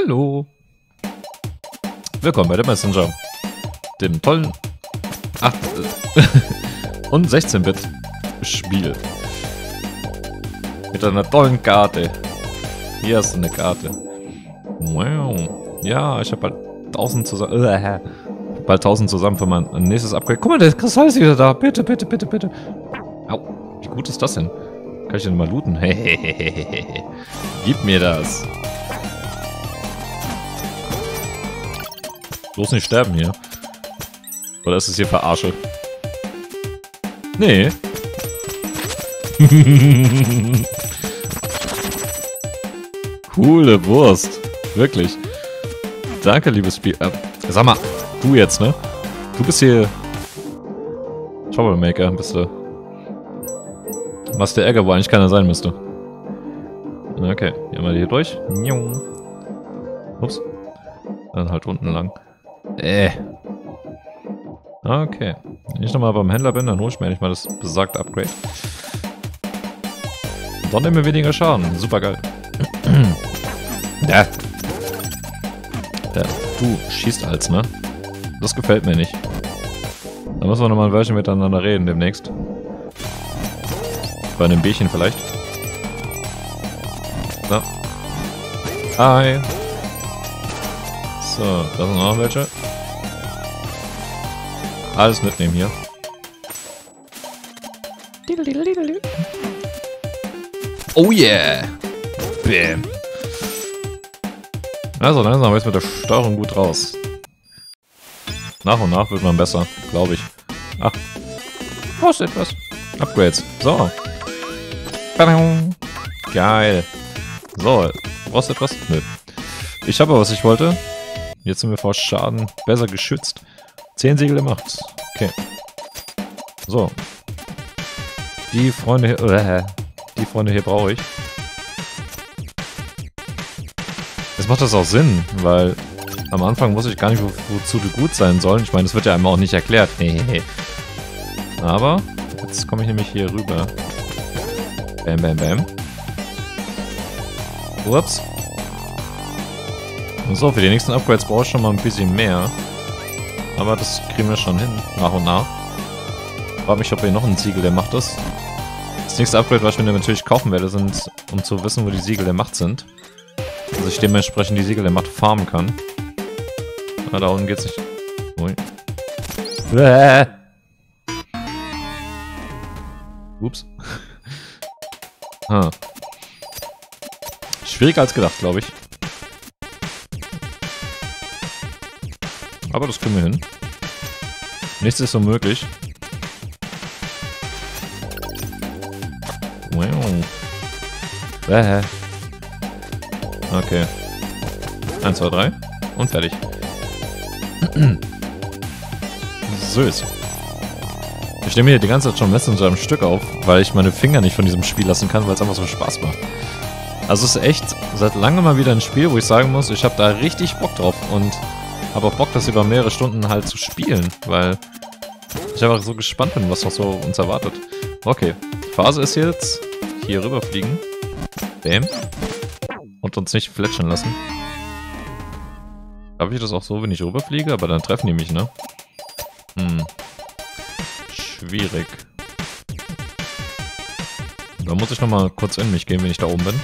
Hallo. Willkommen bei der Messenger. Dem tollen 8 und 16-Bit-Spiel. Mit einer tollen Karte. Hier hast du eine Karte. Wow. Ja, ich habe bald 1000 zusammen. Bald 1000 zusammen für mein nächstes Upgrade. Guck mal, der Kristall ist wieder da. Bitte, bitte, bitte, bitte. Au. Wie gut ist das denn? Kann ich den mal looten? Hehehehe. Gib mir das. Bloß nicht sterben hier. Oder ist es hier Verarsche? Nee. Coole Wurst. Wirklich. Danke, liebes Spiel. Äh, sag mal, du jetzt, ne? Du bist hier... Troublemaker, bist du. Was der Ärger, wo eigentlich keiner sein müsste. Okay, gehen wir hier durch. Ups. Dann halt unten lang. Äh. Okay. Wenn ich nochmal beim Händler bin, dann hole ich mir endlich mal das besagte Upgrade. Dann nehmen wir weniger Schaden. Super geil. ja. ja. Du schießt als, ne? Das gefällt mir nicht. Da müssen wir nochmal ein Weilchen miteinander reden demnächst. Bei einem Bierchen vielleicht. So. Hi. So, da sind noch welche. Alles mitnehmen hier. Oh yeah! Bam. Also langsam ich mit der Steuerung gut raus. Nach und nach wird man besser, glaube ich. Ach. Brauchst etwas. Upgrades. So. Geil. So, brauchst du etwas? Nö. Ich habe, was ich wollte. Jetzt sind wir vor Schaden besser geschützt. 10 Siegel gemacht. Okay. So. Die Freunde hier, äh, die Freunde hier brauche ich. Jetzt macht das auch Sinn, weil am Anfang wusste ich gar nicht, wo, wozu die gut sein sollen. Ich meine, das wird ja einem auch nicht erklärt. Aber jetzt komme ich nämlich hier rüber. Bam, bam, bam. Ups. So, für die nächsten Upgrades brauche ich schon mal ein bisschen mehr. Aber das kriegen wir schon hin, nach und nach. Frag mich, ob hier noch ein Siegel der Macht ist. Das nächste Upgrade, was ich mir natürlich kaufen werde, sind, um zu wissen, wo die Siegel der Macht sind. Dass ich dementsprechend die Siegel der Macht farmen kann. Ah, da unten geht's nicht. Ui. Bäh. Ups. ah. Schwieriger als gedacht, glaube ich. Das kriegen wir hin. Nichts ist unmöglich. Wow. Bäh. Okay. 1, 2, 3. Und fertig. ist. Ich nehme hier die ganze Zeit schon Messenger am Stück auf, weil ich meine Finger nicht von diesem Spiel lassen kann, weil es einfach so Spaß macht. Also es ist echt seit langem mal wieder ein Spiel, wo ich sagen muss, ich habe da richtig Bock drauf und habe auch Bock, das über mehrere Stunden halt zu spielen, weil ich einfach so gespannt bin, was noch so uns erwartet. Okay, Phase ist jetzt hier rüberfliegen. Bam. Und uns nicht fletschen lassen. Darf ich das auch so, wenn ich rüberfliege? Aber dann treffen die mich, ne? Hm. Schwierig. Da muss ich nochmal kurz in mich gehen, wenn ich da oben bin.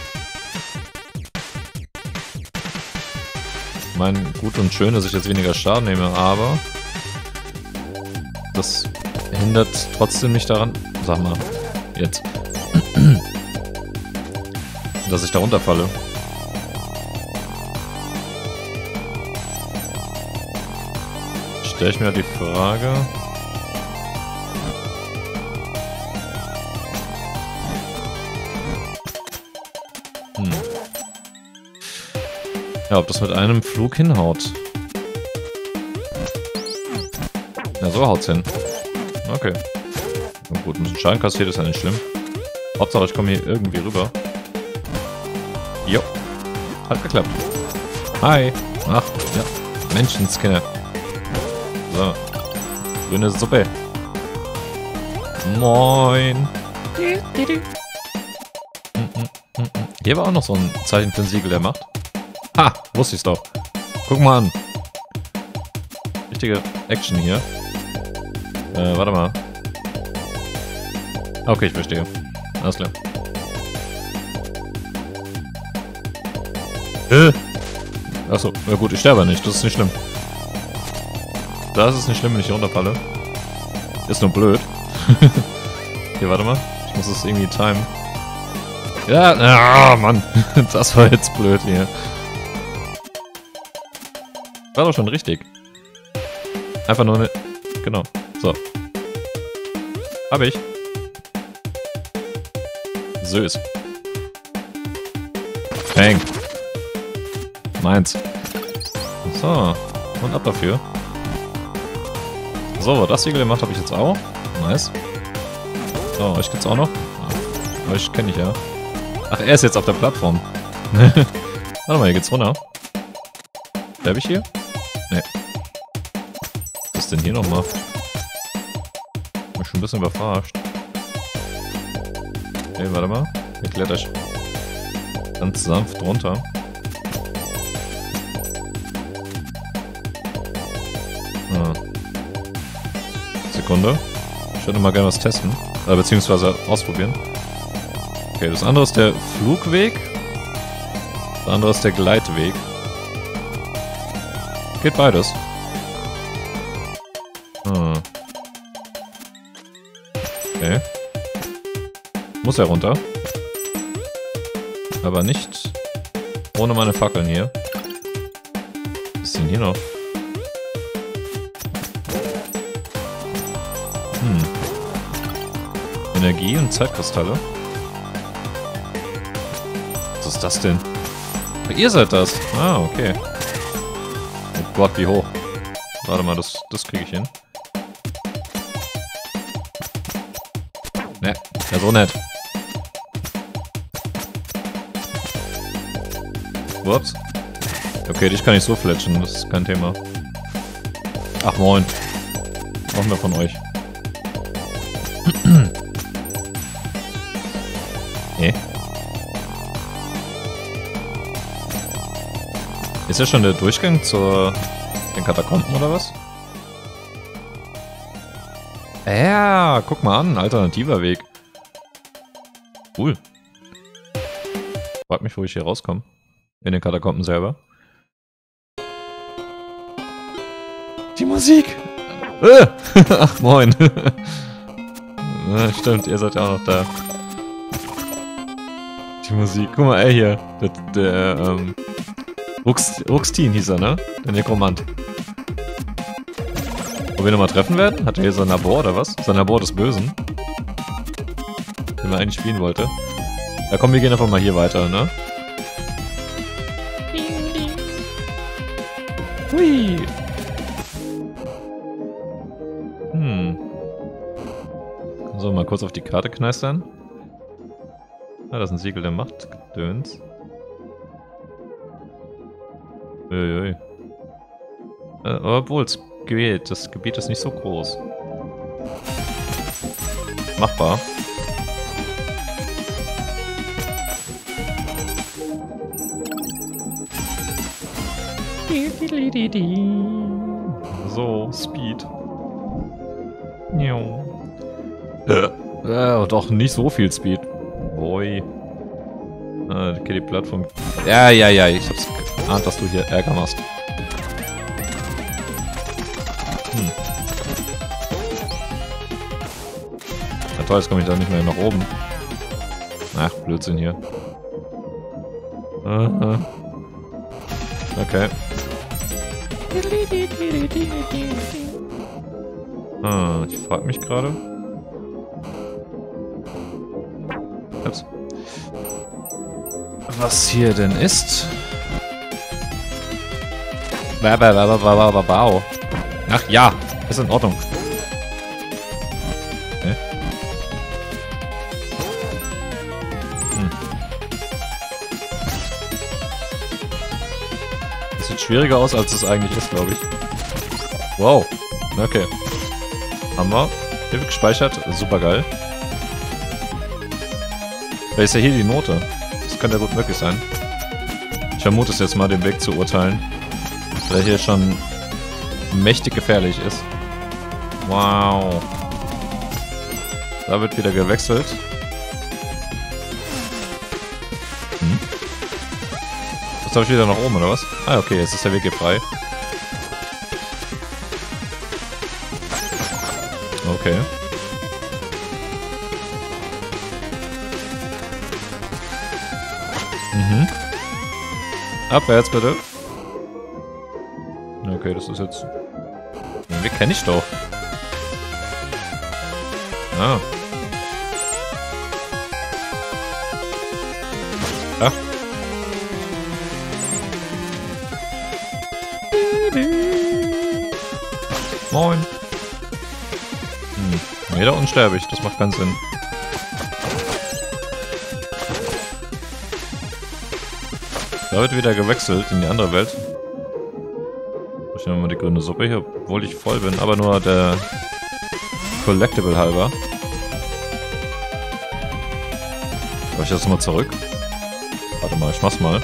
Ich meine, gut und schön, dass ich jetzt weniger Schaden nehme, aber das hindert trotzdem nicht daran, sag mal, jetzt, dass ich da runterfalle. Stelle ich mir die Frage... Ja, ob das mit einem Flug hinhaut. Ja, so haut's hin. Okay. Na gut, ein bisschen Schaden kassiert ist ja nicht schlimm. Hauptsache, ich komme hier irgendwie rüber. Jo. Hat geklappt. Hi. Ach, ja. Menschenskinner. So. Grüne Suppe. Moin. Hier war auch noch so ein Zeichen für ein Siegel der Macht. Wusste ich's doch. Guck mal an. Richtige Action hier. Äh, warte mal. Okay, ich verstehe. Alles klar. Äh. Achso, ja gut, ich sterbe nicht. Das ist nicht schlimm. Das ist nicht schlimm, wenn ich hier runterfalle. Ist nur blöd. hier, warte mal. Ich muss das irgendwie timen. Ja, ah, Mann. Das war jetzt blöd hier. War doch schon richtig. Einfach nur eine... Genau. So. Hab ich. Süß. Bang. Meins. So. Und ab dafür. So, das Siegel gemacht habe ich jetzt auch. Nice. So, euch gibt's auch noch. Ah, euch kenne ich ja. Ach, er ist jetzt auf der Plattform. Warte mal, hier geht's runter. Bleib ich hier? Hier nochmal? Bin schon ein bisschen überrascht. Okay, warte mal. Hier kletter ich ganz sanft runter. Ah. Sekunde. Ich würde mal gerne was testen. Äh, beziehungsweise ausprobieren. Okay, das andere ist der Flugweg. Das andere ist der Gleitweg. Geht beides. Muss er runter. Aber nicht ohne meine Fackeln hier. Was ist denn hier noch? Hm. Energie und Zeitkristalle. Was ist das denn? Ihr seid das. Ah, okay. Oh Gott, wie hoch. Warte mal, das, das kriege ich hin. Ne, ja so nett. Ups. Okay, dich kann ich so fletschen, das ist kein Thema. Ach moin. Brauchen wir von euch. nee. Ist ja schon der Durchgang zu den Katakomben oder was? Ja, guck mal an, alternativer Weg. Cool. Frag mich, wo ich hier rauskomme. In den Katakomben selber. Die Musik! Äh! Ach, moin. ja, stimmt, ihr seid ja auch noch da. Die Musik. Guck mal, ey, hier. Der, der ähm, Rux, Ruxtin hieß er, ne? Der Nekromant. Wo wir nochmal treffen werden? Hat er hier sein Labor oder was? Sein Labor des Bösen. Den man eigentlich spielen wollte. Ja komm, wir gehen einfach mal hier weiter, ne? Hui! Hm. So, mal kurz auf die Karte kneistern. Ah, das ist ein Siegel der Macht. Gedöns. Uiui. Äh, obwohl es geht. Das Gebiet ist nicht so groß. Machbar. So, Speed. Äh, äh, doch nicht so viel Speed. Boy. Ah, okay, die Plattform. Ja, ja, ja, ich hab's geahnt, dass du hier Ärger machst. Hm. Na toll, jetzt komme ich da nicht mehr nach oben. Ach, Blödsinn hier. Aha. Okay. Ah, ich frage mich gerade. Was hier denn ist? Ach ja, ist in Ordnung. Hm. Das sieht schwieriger aus, als es eigentlich ist, glaube ich. Wow. Okay. Haben wir. Hilfe gespeichert. Super geil. Vielleicht ist ja hier die Note. Das könnte ja gut möglich sein. vermute es jetzt mal, den Weg zu urteilen. Der hier schon mächtig gefährlich ist. Wow. Da wird wieder gewechselt. Hm? Jetzt habe ich wieder nach oben, oder was? Ah, okay, jetzt ist der Weg hier frei. Okay. Mhm. Abwärts bitte. Okay, das ist jetzt... Den Weg kenne ich doch. Ah. Ah. Moin. Jeder unsterblich, das macht keinen Sinn. Da wird wieder gewechselt in die andere Welt. Ich nehme mal die grüne Suppe hier, obwohl ich voll bin, aber nur der Collectible halber. Soll ich das mal zurück? Warte mal, ich mach's mal.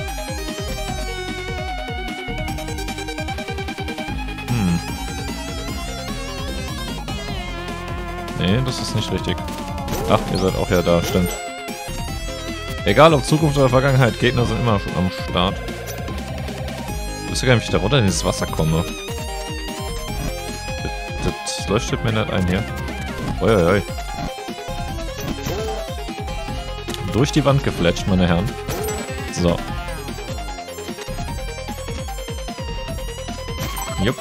Nee, das ist nicht richtig. Ach, ihr seid auch ja da, stimmt. Egal ob Zukunft oder Vergangenheit, Gegner sind immer schon am Start. Ich wüsste gar nicht, wie ich da runter in dieses Wasser komme. Das, das leuchtet mir nicht ein hier. Uiuiui. Durch die Wand gefletscht, meine Herren. So. Jupp.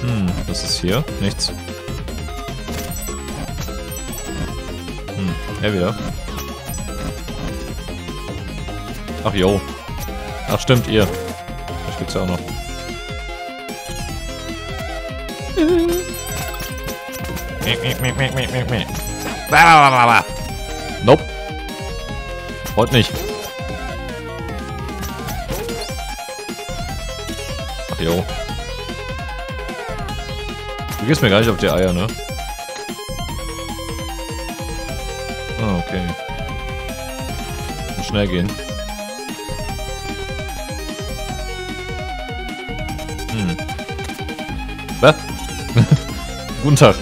Hm, was ist hier? Nichts. Er wieder. Ach jo. Ach stimmt, ihr. Das gibt's ja auch noch. Nope. Heute nicht. Ach jo. Du gehst mir gar nicht auf die Eier, ne? Schnell gehen. Hm. Was? Guten Tag.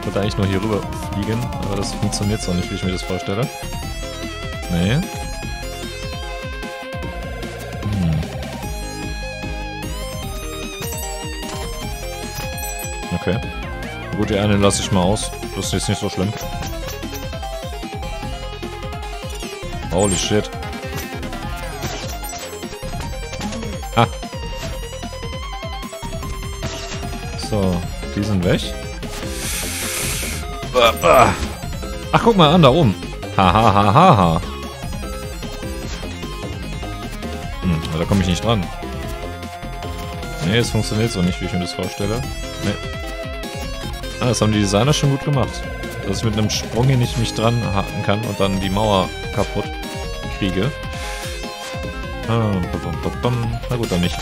Ich wollte eigentlich nur hier rüber fliegen, aber das funktioniert so nicht, wie ich mir das vorstelle. Nee. Hm. Okay. Gut, die eine lasse ich mal aus. Das ist jetzt nicht so schlimm. Holy shit. Ah. So, die sind weg. Ach, guck mal an, da oben. Ha, ha, ha, ha, ha. Hm, da komme ich nicht dran. Nee, es funktioniert so nicht, wie ich mir das vorstelle. Nee. Ah, das haben die Designer schon gut gemacht. Dass ich mit einem Sprung hier nicht mich dran haken kann und dann die Mauer kaputt kriege. Ah. Na gut, dann nicht.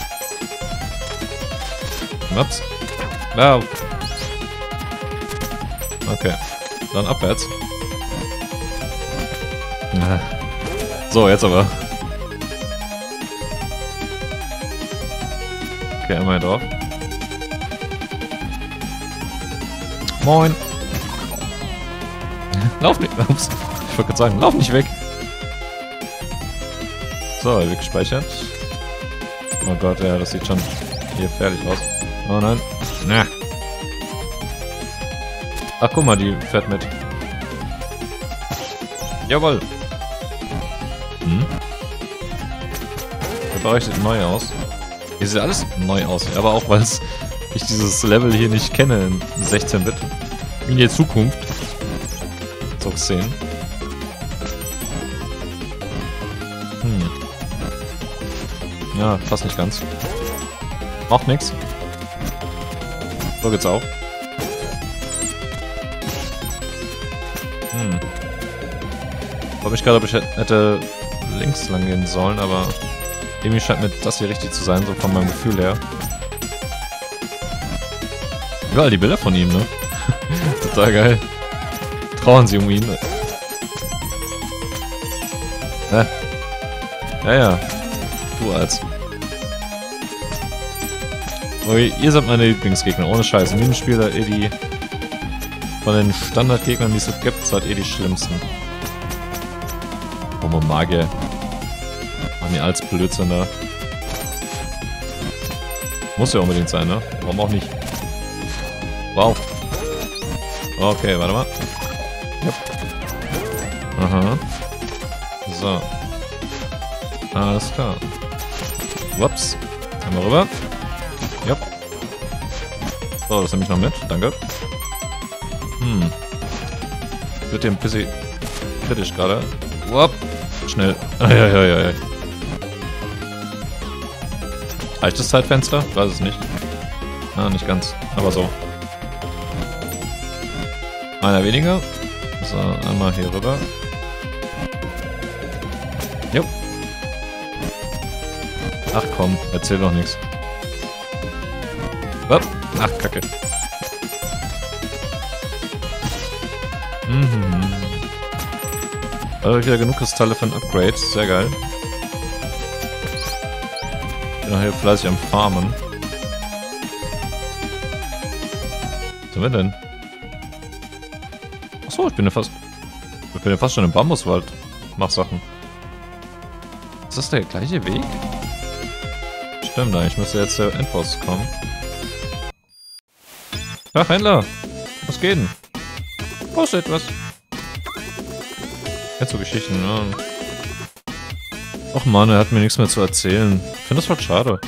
Ups. Ja. Okay. Dann abwärts. So, jetzt aber. Okay, einmal drauf. Moin. Lauf nicht. Ups. Ich wollte gerade sagen, lauf nicht weg. So, er wird gespeichert. Oh Gott, ja, das sieht schon hier fertig aus. Oh nein. Na. Ach, guck mal, die fährt mit. Jawoll. Hm? Der Bereich sieht neu aus. Hier sieht alles neu aus, aber auch, weil ich dieses Level hier nicht kenne in 16-Bit. In der Zukunft. So gesehen. Ja, fast nicht ganz. Macht nix. So geht's auch. Hm. Glaube ich gerade, ob ich hätte links lang gehen sollen, aber irgendwie scheint mir das hier richtig zu sein, so von meinem Gefühl her. Überall die Bilder von ihm, ne? Total geil. Trauern sie um ihn. Äh. Ja, ja. Als. Okay, ihr seid meine Lieblingsgegner. Ohne Scheiß. Minenspieler, ihr die... Von den Standardgegnern, die es so gibt, seid ihr die schlimmsten. Homo Magier. Machen die als Blödsinn da. Muss ja unbedingt sein, ne? Warum auch nicht? Wow. Okay, warte mal. Yep. Aha. So. Alles klar. Whoops. Einmal rüber. Yep. So, das nehme ich noch mit. Danke. Hm. Wird hier ein bisschen kritisch gerade. Whoop. Schnell. Eieieiei. Reicht das Zeitfenster? Weiß es nicht. Ah, nicht ganz. Aber so. Einer weniger. So, einmal hier rüber. Ach komm, erzähl doch nichts. Ach, kacke. Mhm. Also wieder genug Kristalle für ein Upgrade. Sehr geil. Bin hier fleißig am Farmen. Was sind wir denn? Achso, ich bin ja fast... Ich bin ja fast schon im Bambuswald. Mach Sachen. Ist das der gleiche Weg? Stimmt, eigentlich müsste jetzt der Endboss kommen. Ach, Händler. Was geht denn? Du etwas? Jetzt so Geschichten, ne? Och man, er hat mir nichts mehr zu erzählen. Ich finde das voll schade.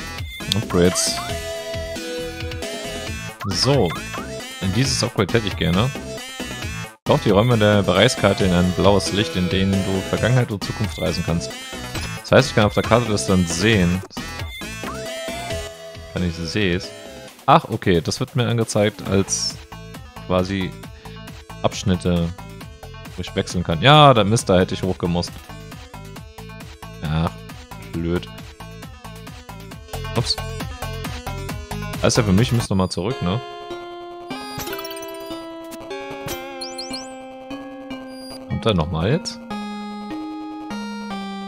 Upgrades. So. In dieses Upgrade hätte ich gerne. Taucht die Räume der Bereichskarte in ein blaues Licht, in denen du Vergangenheit und Zukunft reisen kannst. Das heißt, ich kann auf der Karte das dann sehen. Kann ich sehe es. Ach, okay, das wird mir angezeigt als quasi Abschnitte, wo ich wechseln kann. Ja, der Mist, da hätte ich hochgemusst. Ach, blöd. Ups. Heißt ja für mich, ich muss nochmal zurück, ne? Kommt er nochmal jetzt?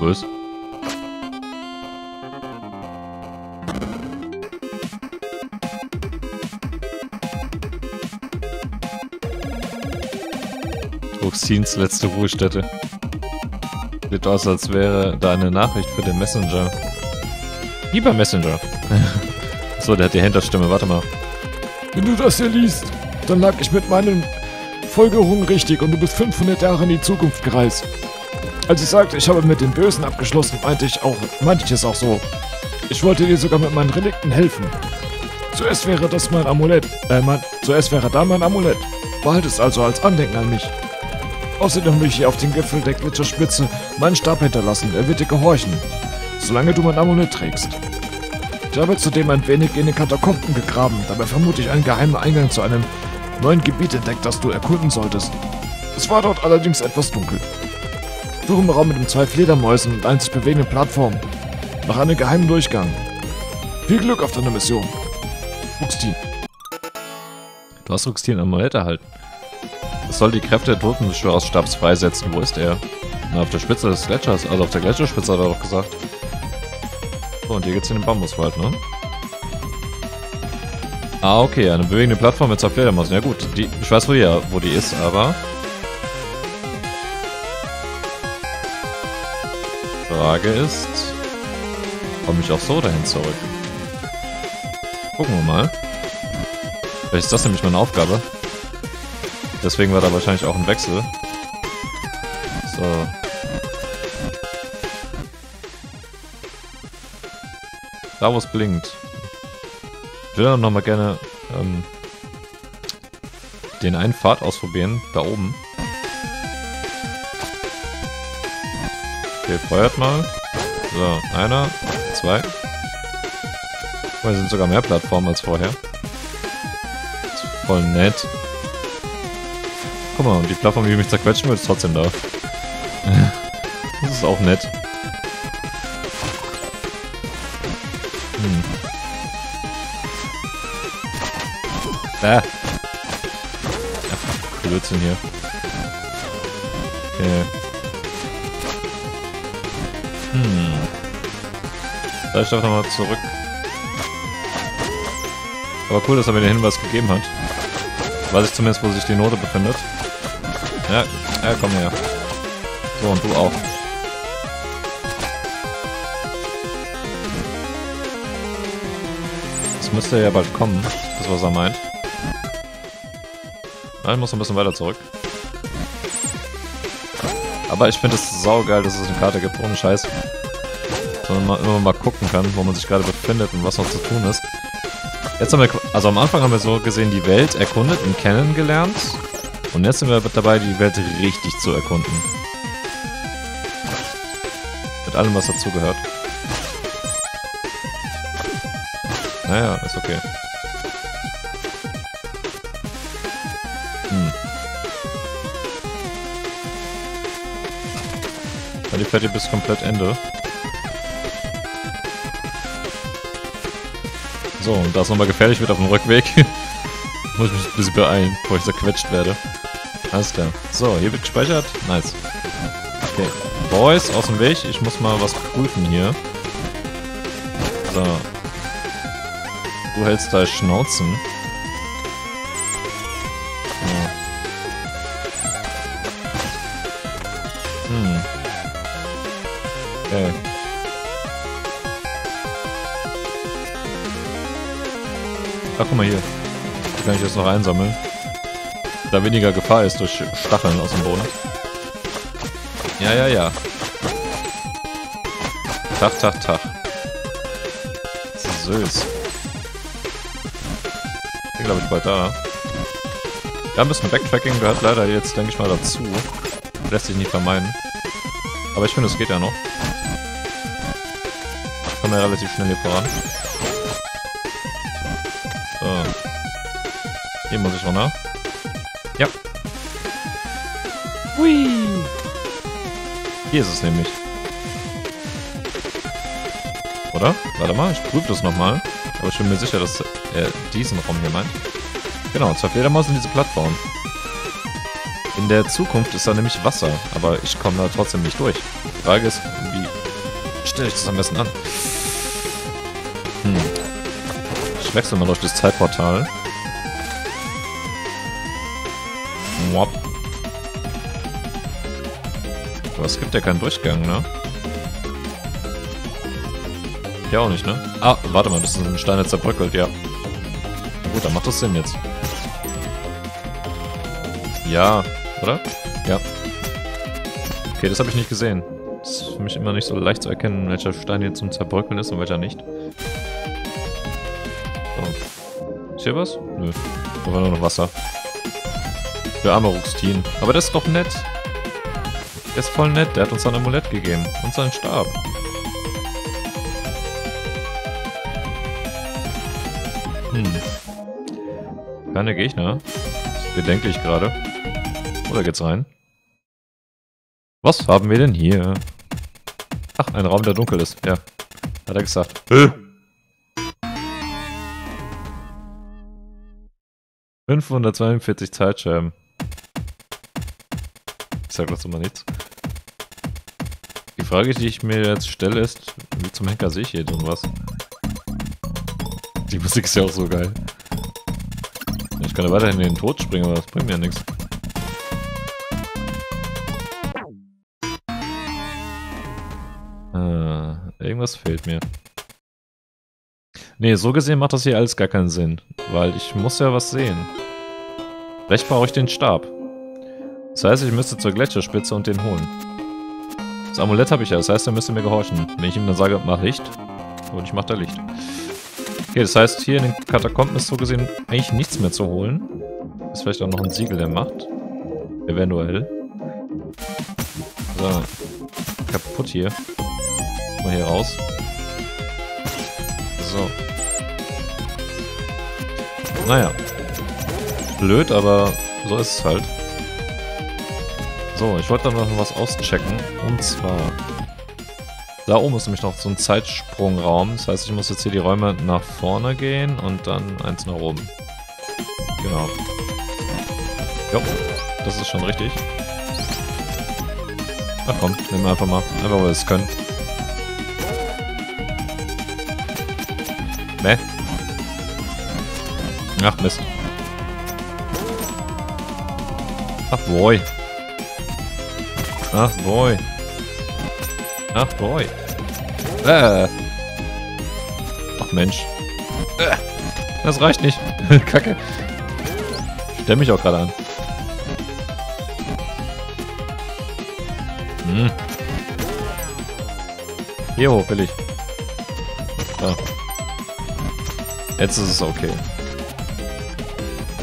Was? Ruxins letzte Ruhestätte. Sieht aus, als wäre da eine Nachricht für den Messenger. Lieber Messenger. so, der hat die Händlerstimme. Warte mal. Wenn du das hier liest, dann lag ich mit meinen Folgerungen richtig und du bist 500 Jahre in die Zukunft gereist. Als ich sagte, ich habe mit den Bösen abgeschlossen, meinte ich auch, meinte ich es auch so. Ich wollte dir sogar mit meinen Relikten helfen. Zuerst wäre das mein Amulett, äh, mein, zuerst wäre da mein Amulett. Behalte es also als Andenken an mich. Außerdem will ich hier auf dem Gipfel der Gletscherspitze meinen Stab hinterlassen. Er wird dir gehorchen, solange du mein Amulett trägst. Ich habe zudem ein wenig in den Katakomben gegraben. Dabei vermute ich einen geheimen Eingang zu einem neuen Gebiet entdeckt, das du erkunden solltest. Es war dort allerdings etwas dunkel. Suche im Raum mit den zwei Fledermäusen und einzig bewegenden Plattformen nach einem geheimen Durchgang. Viel Glück auf deiner Mission. Ruxtin. Du hast Ruxtin Amulett erhalten. Es soll die Kräfte der Totenbeschwörerstabs freisetzen. Wo ist er? Na, auf der Spitze des Gletschers. Also auf der Gletscherspitze hat er doch gesagt. So, und hier geht's in den Bambuswald, ne? Ah, okay, eine bewegende Plattform mit zwei Fledermausen. Ja gut, die, ich weiß wo, ja, wo die ist, aber... Frage ist... Komme ich auch so dahin zurück? Gucken wir mal. Vielleicht ist das nämlich meine Aufgabe. Deswegen war da wahrscheinlich auch ein Wechsel. So. Da wo es blinkt. Ich will dann nochmal gerne ähm, den einen Pfad ausprobieren. Da oben. Okay, feuert mal. So, einer, zwei. Guck sind sogar mehr Plattformen als vorher. voll nett. Guck mal, die Plattform, die mich zerquetschen wird, ist trotzdem da. Das ist auch nett. Hm. Ah. Blödsinn hier. Okay. Hm. Vielleicht doch nochmal zurück. Aber cool, dass er mir den Hinweis gegeben hat. Weiß ich zumindest, wo sich die Note befindet. Ja, ja, komm her. So, und du auch. Das müsste ja bald kommen, das was er meint. Ja, ich muss ein bisschen weiter zurück. Aber ich finde es saugeil, dass es eine Karte gibt, ohne Scheiß. Sondern man immer mal gucken kann, wo man sich gerade befindet und was noch zu tun ist. Jetzt haben wir, also am Anfang haben wir so gesehen die Welt erkundet und kennengelernt. Und jetzt sind wir dabei, die Welt richtig zu erkunden. Mit allem, was dazugehört. Naja, ist okay. Hm. Dann die Fette bis komplett Ende. So, und da es nochmal gefährlich wird auf dem Rückweg, muss ich mich ein bisschen beeilen, bevor ich zerquetscht werde. Alles klar. So, hier wird gespeichert. Nice. Okay. Boys, aus dem Weg. Ich muss mal was prüfen hier. So. Du hältst da Schnauzen. Hm. Okay. Ach, guck mal hier. Kann ich jetzt noch einsammeln. Da weniger Gefahr ist durch Stacheln aus dem Boden. Ja, ja, ja. Tag, Tag, Tag. Süß. Bin, glaube ich, bald da. Ja, ein bisschen Backtracking gehört leider jetzt, denke ich mal, dazu. Lässt sich nicht vermeiden. Aber ich finde, es geht ja noch. Ich komme ja relativ schnell hier voran. So. Hier muss ich runter. Hui. Hier ist es nämlich. Oder? Warte mal, ich prüfe das nochmal. Aber ich bin mir sicher, dass er diesen Raum hier meint. Genau, zwei Fledermaus in diese Plattform. In der Zukunft ist da nämlich Wasser, aber ich komme da trotzdem nicht durch. Die Frage ist, wie stelle ich das am besten an? Hm. Ich wechsle mal durch das Zeitportal. Es gibt ja keinen Durchgang, ne? Ja auch nicht, ne? Ah, warte mal, das ist ein Stein, der zerbröckelt, ja. Gut, dann macht das Sinn jetzt. Ja, oder? Ja. Okay, das habe ich nicht gesehen. Ist für mich immer nicht so leicht zu erkennen, welcher Stein jetzt zum Zerbröckeln ist und welcher nicht. So. Ist hier was? Nö. Einfach nur noch Wasser. Für arme Ruxtin. Aber das ist doch nett. Der ist voll nett. Der hat uns ein Amulett gegeben. Und seinen Stab. Hm. Keine Gegner. Ist bedenklich gerade. Oder geht's rein? Was haben wir denn hier? Ach, ein Raum, der dunkel ist. Ja. Hat er gesagt. Äh. 542 Zeitscheiben. Ich sag dazu mal nichts. Die Frage, die ich mir jetzt stelle, ist, wie zum Henker sehe ich hier denn was? Die Musik ist ja auch so geil. Ich kann ja weiterhin in den Tod springen, aber das bringt mir ja nichts. Ah, irgendwas fehlt mir. Nee, so gesehen macht das hier alles gar keinen Sinn. Weil ich muss ja was sehen. Vielleicht brauche ich den Stab. Das heißt, ich müsste zur Gletscherspitze und den holen. Das Amulett habe ich ja, das heißt, er müsste mir gehorchen. Wenn ich ihm dann sage, mach Licht, und ich mache da Licht. Okay, das heißt, hier in den Katakomben ist so gesehen eigentlich nichts mehr zu holen. Ist vielleicht auch noch ein Siegel der Macht. Eventuell. So. Kaputt hier. Mal hier raus. So. Naja. Blöd, aber so ist es halt. So, ich wollte dann noch was auschecken. Und zwar... Da oben ist nämlich noch so ein Zeitsprungraum. Das heißt, ich muss jetzt hier die Räume nach vorne gehen und dann eins nach oben. Genau. Jo, das ist schon richtig. Ach komm, nehmen wir einfach mal. Einfach weil wir es können. Bäh. Ach, Mist. Ach, boy. Ach, boy. Ach, boy. Äh. Ach, Mensch. Äh. Das reicht nicht. Kacke. Stell mich auch gerade an. Hm. Hier hoch will ich. So. Jetzt ist es okay.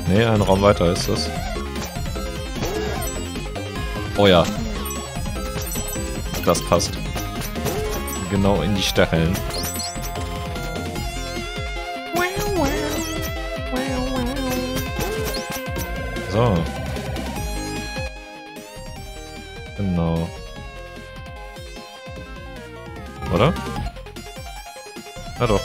Ne, ein Raum weiter ist das. Oh ja. Das passt. Genau in die Stacheln. So. Genau. Oder? Ja doch.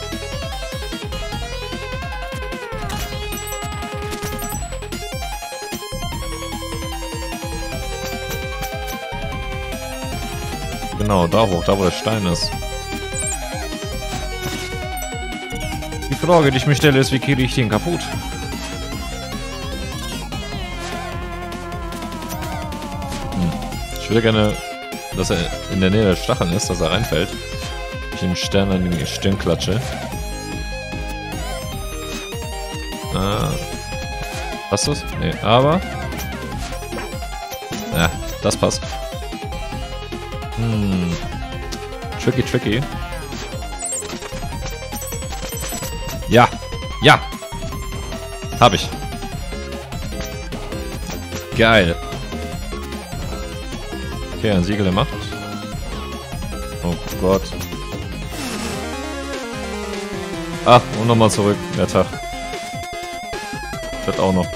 Genau, da hoch, da wo der Stein ist. Die Frage, die ich mir stelle, ist, wie kriege ich den kaputt? Hm. Ich würde gerne, dass er in der Nähe der Stacheln ist, dass er reinfällt. Ich den Stern an die Stirn klatsche. Ah. Passt das? Nee, aber... Ja, das passt. Tricky, tricky. Ja. Ja. Hab ich. Geil. Okay, ein Siegel gemacht. Oh Gott. Ach, und nochmal zurück. Der Tag. Das auch noch.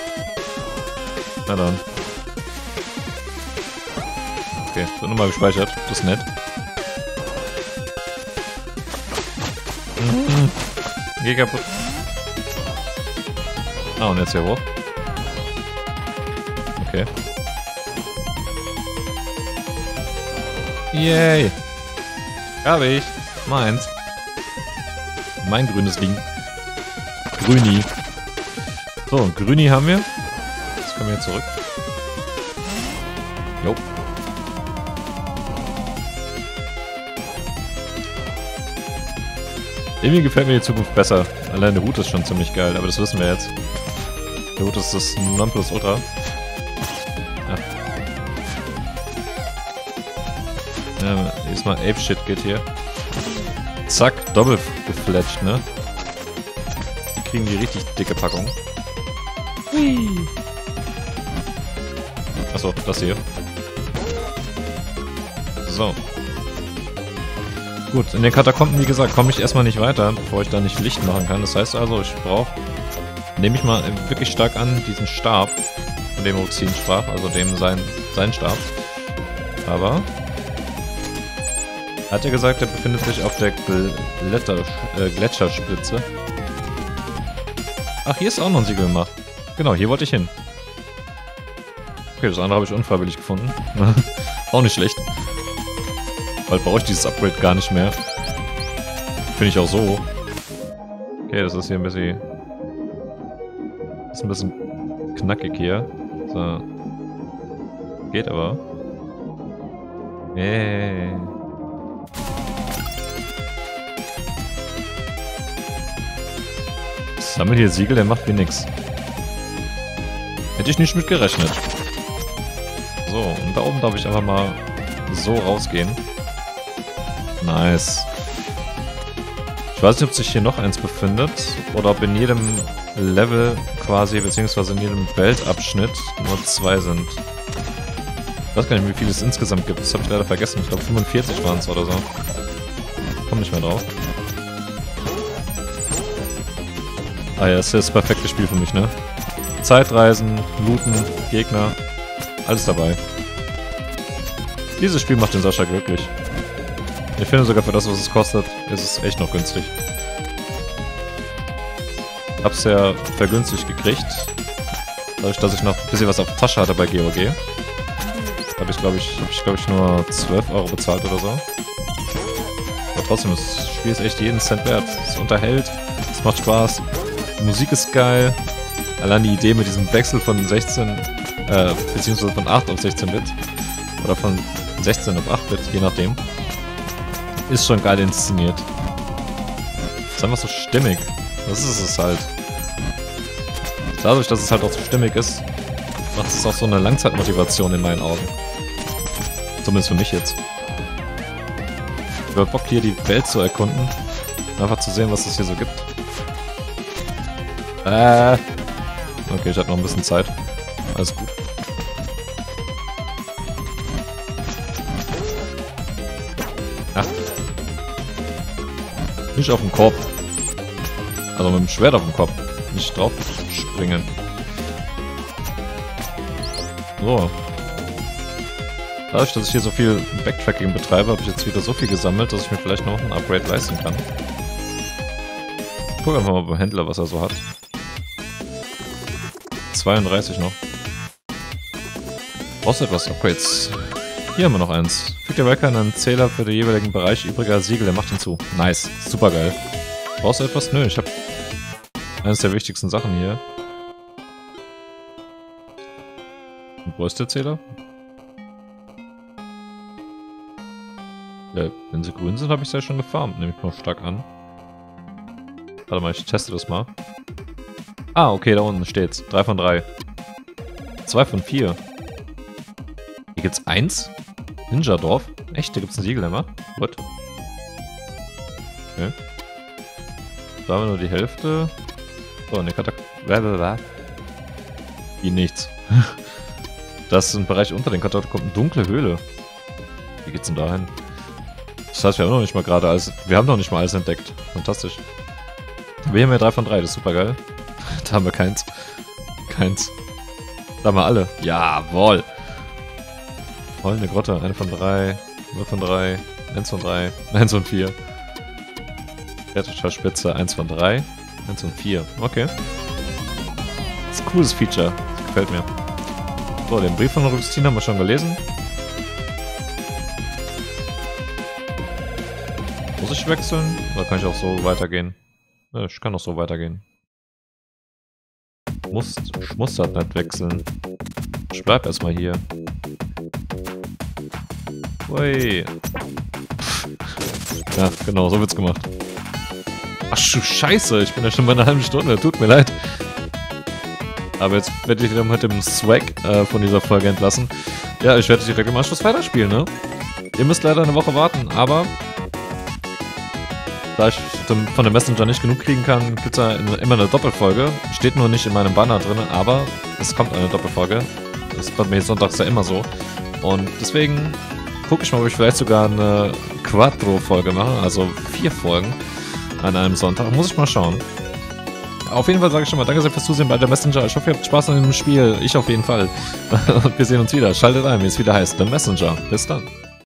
Na dann. Okay, wird nochmal gespeichert. Das ist nett. Geh kaputt. Ah, und jetzt hier hoch. Okay. Yay. Hab ich. Meins. Mein grünes Ding. Grüni. So, Grüni haben wir. Jetzt können wir zurück. Irgendwie gefällt mir die Zukunft besser. Allein der Hut ist schon ziemlich geil, aber das wissen wir jetzt. Der Hut ist das Nonplusultra. Ja. Ja, diesmal Ape-Shit geht hier. Zack, doppelt gefletscht, ne? Die kriegen die richtig dicke Packung. Achso, das hier. So. Gut, in den Katakomben, wie gesagt, komme ich erstmal nicht weiter, bevor ich da nicht Licht machen kann. Das heißt also, ich brauche, nehme ich mal wirklich stark an, diesen Stab, von dem Roxin sprach, also dem sein, sein Stab. Aber er hat ja gesagt, er befindet sich auf der Glätter, äh, Gletscherspitze. Ach, hier ist auch noch ein Siegel gemacht. Genau, hier wollte ich hin. Okay, das andere habe ich unfreiwillig gefunden. auch nicht schlecht. Bald brauche ich dieses Upgrade gar nicht mehr. Finde ich auch so. Okay, das ist hier ein bisschen... Ist ein bisschen knackig hier. So. Geht aber. Yay. Sammel hier Siegel, der macht mir nix. Hätte ich nicht mit gerechnet. So, und da oben darf ich einfach mal so rausgehen. Nice. Ich weiß nicht, ob sich hier noch eins befindet oder ob in jedem Level quasi, beziehungsweise in jedem Weltabschnitt nur zwei sind. Ich weiß gar nicht, wie viele es insgesamt gibt. Das habe ich leider vergessen. Ich glaube 45 waren es oder so. Komm nicht mehr drauf. Ah ja, das ist das perfekte Spiel für mich, ne? Zeitreisen, Looten, Gegner, alles dabei. Dieses Spiel macht den Sascha glücklich. Ich finde sogar für das, was es kostet, ist es echt noch günstig. Hab's ja vergünstigt gekriegt. Dadurch, dass ich noch ein bisschen was auf der Tasche hatte bei GOG. Habe ich, glaube ich, hab ich, glaub ich, nur 12 Euro bezahlt oder so. trotzdem, das Spiel ist echt jeden Cent wert. Es unterhält, es macht Spaß, die Musik ist geil. Allein die Idee mit diesem Wechsel von 16, äh, beziehungsweise von 8 auf 16-Bit oder von 16 auf 8-Bit, je nachdem, ist schon geil inszeniert. Ist einfach so stimmig. Das ist es halt. Dadurch, dass es halt auch so stimmig ist, macht es auch so eine Langzeitmotivation in meinen Augen. Zumindest für mich jetzt. Ich habe Bock hier die Welt zu erkunden. Einfach zu sehen, was es hier so gibt. Äh. Okay, ich hatte noch ein bisschen Zeit. Alles gut. Nicht auf dem Korb. Also mit dem Schwert auf dem Kopf. Nicht drauf springen. So. Dadurch, dass ich hier so viel Backtracking betreibe, habe ich jetzt wieder so viel gesammelt, dass ich mir vielleicht noch ein Upgrade leisten kann. Ich guck einfach mal beim Händler, was er so hat. 32 noch. Brauchst du etwas Upgrades? Hier haben wir noch eins. Fügt der Wecker einen Zähler für den jeweiligen Bereich übriger Siegel, der macht hinzu. Nice. Super geil. Brauchst du etwas? Nö, ich habe eines der wichtigsten Sachen hier. Und wo ist der Zähler? Ja, wenn sie grün sind, habe ich es ja schon gefarmt. Nehme ich mal stark an. Warte mal, ich teste das mal. Ah, okay, da unten steht's. 3 von 3. 2 von 4. Hier gibt's 1. Ninja-Dorf. Echt, da gibt's ein Siegel immer? What? Okay. Da haben wir nur die Hälfte. So, eine Katak... Wie nichts. das ist ein Bereich unter den Katakomben. Dunkle Höhle. Wie geht's denn da hin? Das heißt, wir haben noch nicht mal gerade alles... Wir haben noch nicht mal alles entdeckt. Fantastisch. Wir haben ja 3 von 3, das ist super geil. da haben wir keins. Keins. Da haben wir alle. Jawohl. Rollende Grotte, 1 von 3, 0 von 3, 1 von 3, 1 von 4. Erdischer Spitze, 1 von 3, 1 von 4. Okay. Das ist ein cooles Feature. Das gefällt mir. So, den Brief von Rüstin haben wir schon gelesen. Muss ich wechseln? Oder kann ich auch so weitergehen? Ich kann auch so weitergehen. Muss, ich muss das nicht wechseln. Ich bleib erstmal hier. Ui. Ja, genau, so wird's gemacht. Ach Scheiße, ich bin ja schon bei einer halben Stunde, tut mir leid. Aber jetzt werde ich wieder mit dem Swag äh, von dieser Folge entlassen. Ja, ich werde direkt im Anschluss weiterspielen, ne? Ihr müsst leider eine Woche warten, aber da ich von dem Messenger nicht genug kriegen kann, gibt es ja immer eine Doppelfolge. Steht nur nicht in meinem Banner drin, aber es kommt eine Doppelfolge. Das ist bei mir sonntags ja immer so. Und deswegen gucke ich mal, ob ich vielleicht sogar eine Quattro-Folge mache, also vier Folgen an einem Sonntag. Muss ich mal schauen. Auf jeden Fall sage ich schon mal Danke sehr fürs Zusehen bei der Messenger. Ich hoffe, ihr habt Spaß an dem Spiel. Ich auf jeden Fall. Und wir sehen uns wieder. Schaltet ein, wie es wieder heißt. The Messenger. Bis dann.